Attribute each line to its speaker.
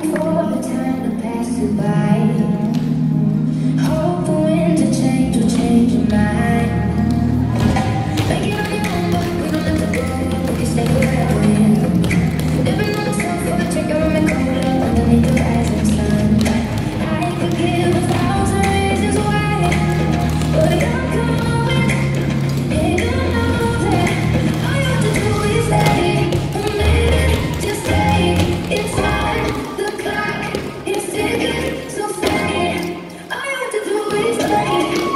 Speaker 1: for the time that passes by. Thank you.